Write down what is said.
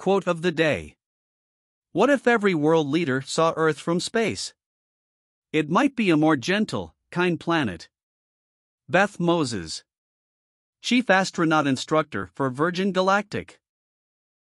Quote of the day What if every world leader saw Earth from space? It might be a more gentle, kind planet. Beth Moses, Chief Astronaut Instructor for Virgin Galactic.